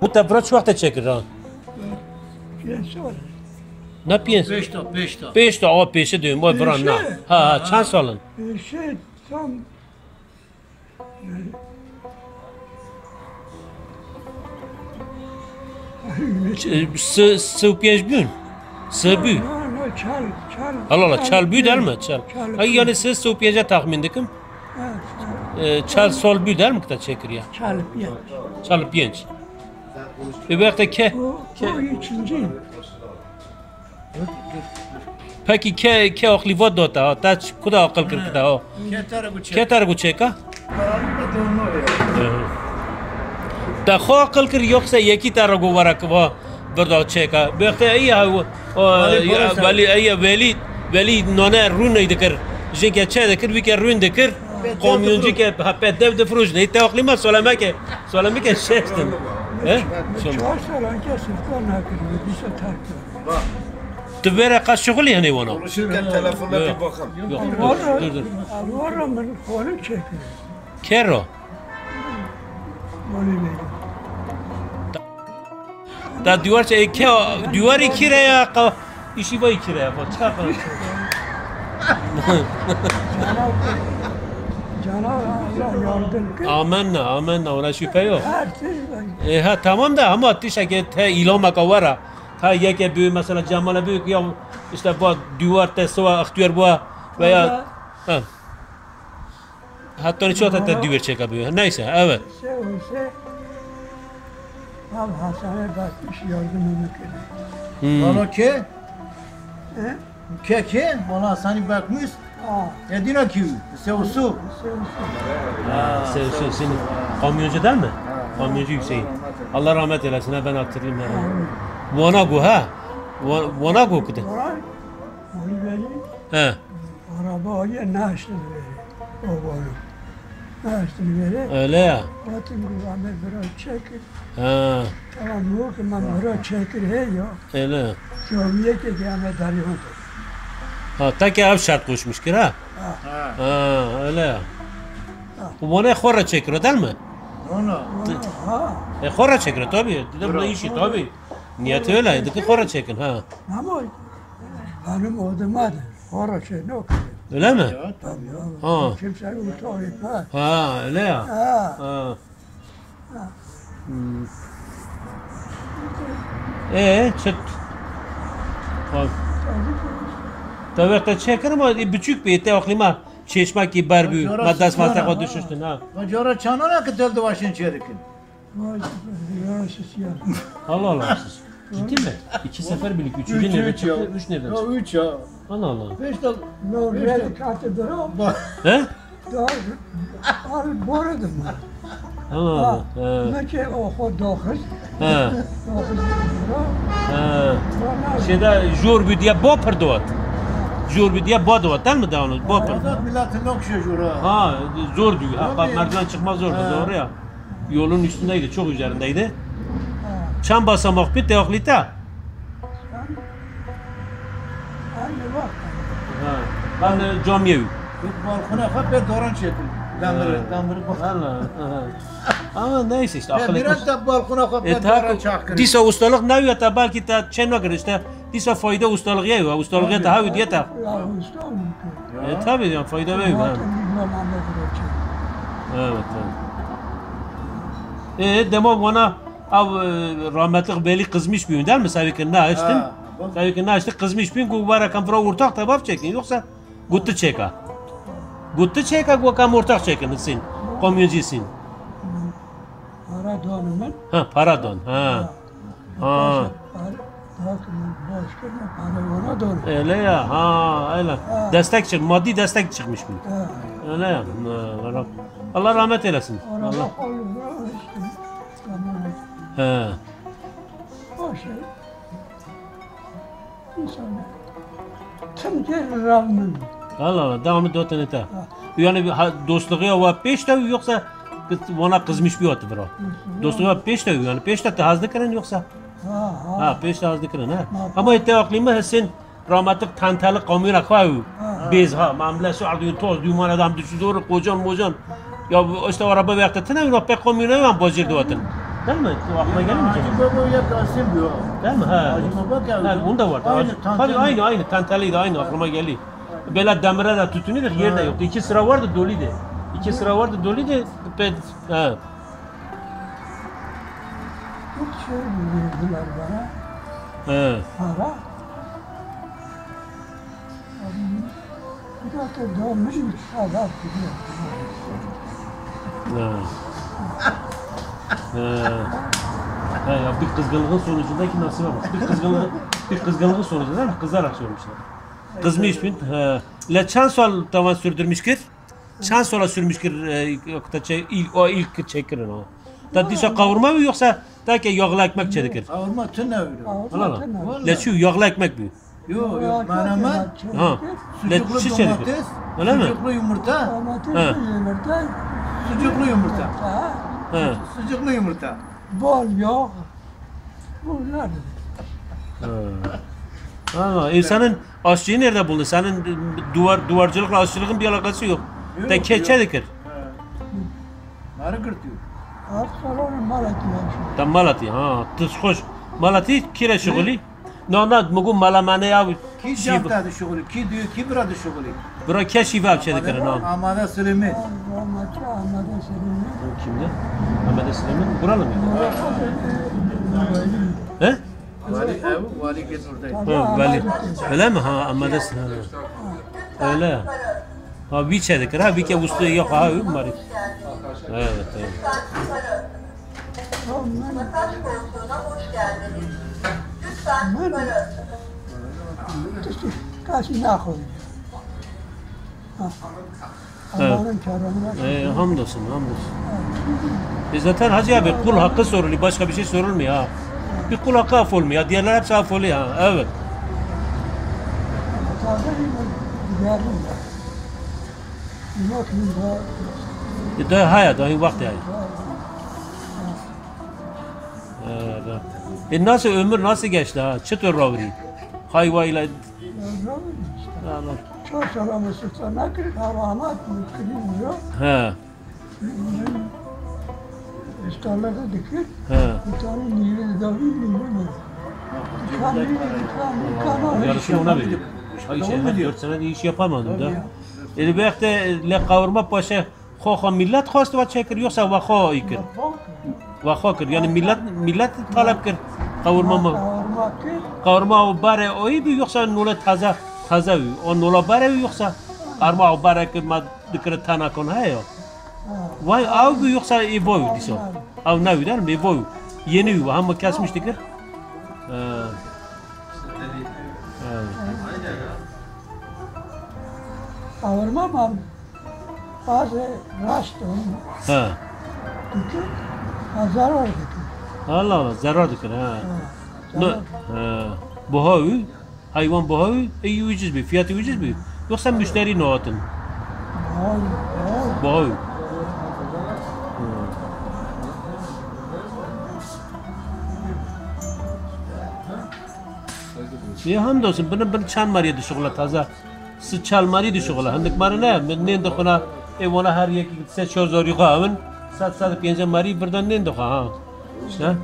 Bu tefra çok vakte çekir ha. Genç var. Ne piyensin? Beş ta, beş ta. Beş de o peşi diyorum. Vay bran ne? Ha ha çan salın. Şey tam Sı sı piyenç gün. Sı bü. Ha, ha, çal çal. Allah Allah çal mi? Çal. Ay yani siz sı piyençe tahmin dikim. Ee, Çal sol bü der mi kıta çekir ya? çal bir. Çal piyenç. Bir bak da K. O, K. o ikinci. Peki K, K aklivat dota ha. Ta kuda akıl kır kuda ha. K tarı bu çeka? Da xo akıl kır yoksa yeki tarı guvara kva بردا چیکا بخته ای ها ولی ای ولی ولی نانه رون نید کر جن که چه دکر بی که رون دکر قومیون جی که پد دف دفروش نید تاقلی ما سلامه که سلامه که ششتن چهار سالان که سفکار نکرده بیشتر ترک تو بره قصد شغلی هنی وانا تلفن الوار را من خانه چه که را؟ مالی میگم در دیوار چه که دیواری کی ره یا قا ایشی بایی کی ره چه Cenab-ı Allah yardım kıl. amenna amenna ona şüphe yok Her şey E, ha tamam da ama tişe ki te ilama kavara ta yeke büyü mesela camala büyük ya işte bu duvar te sıva aktüer bu veya ha. Hatta ne çok da duvar büyü. Neyse evet. şey olsa Al Hasan'a bakmış yardımını kılıyor. Hmm. Bana ke? He? Ke ke? Bana seni bakmış. Edina ki. Sevusu. şey olsa. Sen, sen, sen kamyoncu değil mi? Kamyoncu Hüseyin. Allah rahmet eylesin ha ben hatırlayayım ya. Vanago ha. Va- Vanago kudu. Onu vereyim. He. Arabaya naşını verir. O. Naşını verir. Öyle ya. Batın kulağına biraz çekir. Ha. Tamam yok ki ben biraz çekir hey ya. Öyle. Camiye ki kıyamet arıyordu. Ha ta ki ev şart koşmuş ki ha. Ha. Ha öyle ya. Bu bana xora çekiyor değil mi? Ona. Ha, E xora çekiyor tabii. Dedim bu işi tabii. Niyeti öyle. Dedi ki xora çekin ha. ama benim odama da Hora şey ne okuyor? Öyle mi? Tabii ya. Ha. Kimse utanıyor etmez. Ha öyle ya. Ha. Ha. Hmm. E çıt. Tamam. Tabii bir te aklima çeşme ki barbü. Sonra Madas sonra, malta ha. ko düşüştün ha. Bacara çanana ki deldi başın çerikin. Vay be, yarasız ya. Allah Allah siz. Ciddi mi? İki sefer birlik. Üçüncü nerede çıktı? Üç nereden çıktı? üç ya. Allah Allah. Beş de. Ne oraya katı durum. He? Daha al boradım. Allah Ha. Allah. He. Ne ki o o dokuz. He. Dokuz. He. Şeyde jur bir diye bo perdovat. Jur bir diye bo dovat değil mi daha onu? Bo perdovat. Azat milletin okşuyor jura. Ha zor diyor. Ha, Tabii. merdiven çıkmaz zordu Ha. doğru ya. Yolun üstündeydi, çok üzerindeydi. Çan basamak bir bak. Ha. Ben de camiye Bir balkona hep bir doran çekil. Damırı, damırı bak. Ha. Ama neyse işte Ya akıl biraz etmez. da balkona hep E doran ta çakır. disa ustalık ne ya ta belki ta çen ne işte. Disa fayda ustalık ya. Ustalık ta havi diye ta. Ya usta mı? E tabi yani fayda veriyor. ha. Zaten bilmem anladım. Evet evet. E demo bana av e, rahmetli beli kızmış bir değil mi? Sabikin ne açtın? Ha, bak. Sabikin ne açtın? Kızmış bir bu bara kam fra ortak tabak çekin yoksa guttu çeka. Guttu çeka bu kam ortak çekin sin. Komyuncusin. Para donumun. Ha pardon. Ha. Ha. Öyle ya. Ha öyle. Ha. Destek çık, maddi destek çıkmış. Ha. Öyle ya. Ha, Allah, rahmet eylesin. Allah. He. O şey. İnsan. Tüm rağmen. Allah Allah. Devamı dört tane ta. Yani dostluğu ya var beş tane yoksa ona kızmış bir atı bro. Dostluğu var beş tane yani beş tane hazdı kırın yoksa. Ha ha. Ha beş tane hazdı kırın ha. Ama ette aklıma sen rahmetlik tantalı kamyona koyu. Biz ha mamle suardı toz düman adam düştü doğru kocan mocan. Ya işte o araba vakti tane bir pek kamyona var bozuldu atın. Değil mi? Aklıma gelmiyor mu? Hacı Baba ya Kasım diyor. Değil mi? Ha. Hacı Baba geldi. Ha, onda var. Aynı tantana. aynı aynı tantalıydı aynı aklıma geldi. Böyle demire de tutunuyor yerde yoktu. İki sıra vardı doluydu. İki sıra vardı doluydu. Ben ha. Bir şey verdiler bana. Ha. Para. Bir dakika dolmuş üç saat gidiyor. Ha. Ha. Ha, ya bir kızgınlığın sonucundaki nasibe bak. Bir kızgınlığın, bir kızgınlığın sonucunda değil mi? Kızarak sormuşlar. Kızmış bin. Ha. Le çan sol tavan sürdürmüş kir. Çan sola sürmüş kir. e, Yok da şey, ilk, o ilk çekirin o. Da dişe kavurma mı yoksa da ki yağlı ekmek çelikir? Kavurma tüne öyle. Allah Allah. Vallahi. Le şu yağlı ekmek bu. Yok yok menemen. Ha. Le Sucuklu şu domates. Öyle mi? Sucuklu yumurta. Domates Ha. yumurta. Sucuklu yumurta. Ha. Sucuklu yumurta. Bol yağ. Bunlar. Ha, e senin aşçıyı nerede buldun? Senin duvar duvarcılıkla aşçılığın bir alakası yok. Yok, De keçe dikir. Narı kırtıyor. Salonu malaki Da Malatya ha. Tıs hoş. Malatya kire şuguli. No no mugu malamane ya. Ki Şiv. jaftadı şuguli, ki diyor, ki burada şuguli. Bura ke şiva şey dikir no. Amada Süleyman. Ahmet'e seninle. Kimde? Ahmet Süleyman buralı mı? He? Vali ev, vali git oradaydı. Ha, vali. Öyle mi? Ha Ahmet Süleyman. Öyle. Ha bir şey dikir ha bir ke usta yok ha yok mari. Evet evet. Kaç nakıl. Allah'ın keremine. Ee, hamdolsun hamdolsun. E zaten Hacı abi kul hakkı soruluyor. Başka bir şey sorulmuyor ha. Bir kul hakkı af olmuyor. Diğerler hepsi af oluyor ha. Evet. Daha hayat, daha vakti hayat. Evet. E nasıl ömür nasıl geçti ha? Çıtır ravri. Hayvayla. Çok salamışsın sana ki karahanat mümkün yok. He. Tarlada dikiyor. Bir tane nihil davul bilmem Dikanlı, dikanlı, dikanlı. Yarışını ona verip. Hayır, 4 sene iş yapamadım da. Elbette le kavurma paşa xoha millet xost va çekir yoksa vaha ikir. Vaha kir. Yani millet millet talep kir. Kavurma mı? Kavurma o bare o iyi bir yoksa nula taze taze o nula bare yoksa kavurma o bare kir mad dikir tana kon hayo. Vay avgu yoksa evoyu diyor. Av navi değil mi? Evoyu. Yeni yuva. Hamma kesmiştikler. Ee, Avurma mı? Bazı rast olmuş. Ha. Dükür. Zarar dükür. Allah Allah. Zarar dükür. Ha. Ne? Ha. Buhavi. Hayvan buhavi. İyi e, ucuz bir. Fiyatı ucuz bir. Yoksa müşteri ne atın? Buhavi. Buhavi. Ya hamdolsun bana çan mariye düşüyorlar taze. Sı çal mariye düşüyorlar. Handık mari ne? Ne dokuna evona her yeki se çor zori kavun. Sat sat piyence mari birden ne dokuna ha. İşte.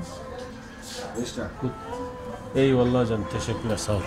İşte. Eyvallah canım teşekkürler sağ ol.